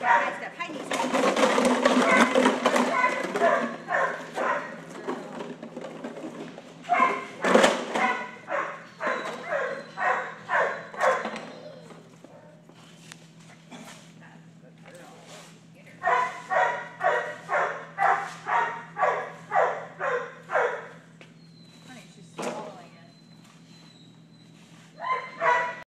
step, high knee step.